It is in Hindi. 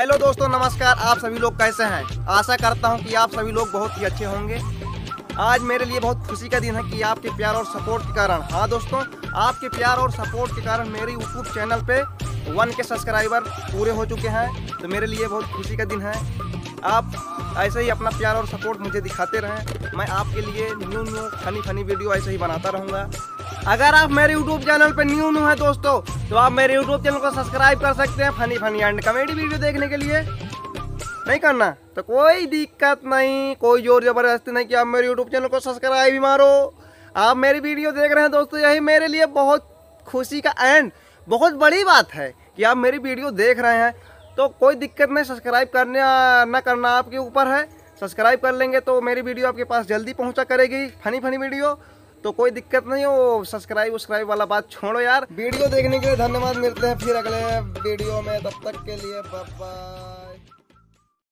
हेलो दोस्तों, नमस्कार। आप सभी लोग कैसे हैं? आशा करता हूँ कि आप सभी लोग बहुत ही अच्छे होंगे। आज मेरे लिए बहुत खुशी का दिन है कि आपके प्यार और सपोर्ट के कारण। हाँ दोस्तों, आपके प्यार और सपोर्ट के कारण मेरे यूट्यूब चैनल पे वन के सब्सक्राइबर पूरे हो चुके हैं तो मेरे लिए बहुत खुशी का दिन है। आप ऐसे ही अपना प्यार और सपोर्ट मुझे दिखाते रहें। मैं आपके लिए new new funny funny video ऐसे ही बनाता रहूँगा। अगर आप मेरे यूट्यूब चैनल पर न्यू न्यू हैं दोस्तों तो आप मेरे यूट्यूब चैनल को सब्सक्राइब कर सकते हैं funny funny and comedy video देखने के लिए। नहीं करना तो कोई दिक्कत नहीं, कोई ज़ोर ज़बरदस्ती नहीं कि आप मेरे यूट्यूब चैनल को सब्सक्राइब ही मारो। आप मेरी वीडियो देख रहे हैं दोस्तों, यही मेरे लिए बहुत खुशी का एंड बहुत बड़ी बात है कि आप मेरी वीडियो देख रहे हैं। तो कोई दिक्कत नहीं सब्सक्राइब करने, ना करना आपके ऊपर है। सब्सक्राइब कर लेंगे तो मेरी वीडियो आपके पास जल्दी पहुँचा करेगी। फनी फनी वीडियो तो कोई दिक्कत नहीं हो सब्सक्राइब उब्सक्राइब वाला बात छोड़ो यार। वीडियो देखने के लिए धन्यवाद, मिलते हैं फिर अगले वीडियो में, तब तक के लिए बाय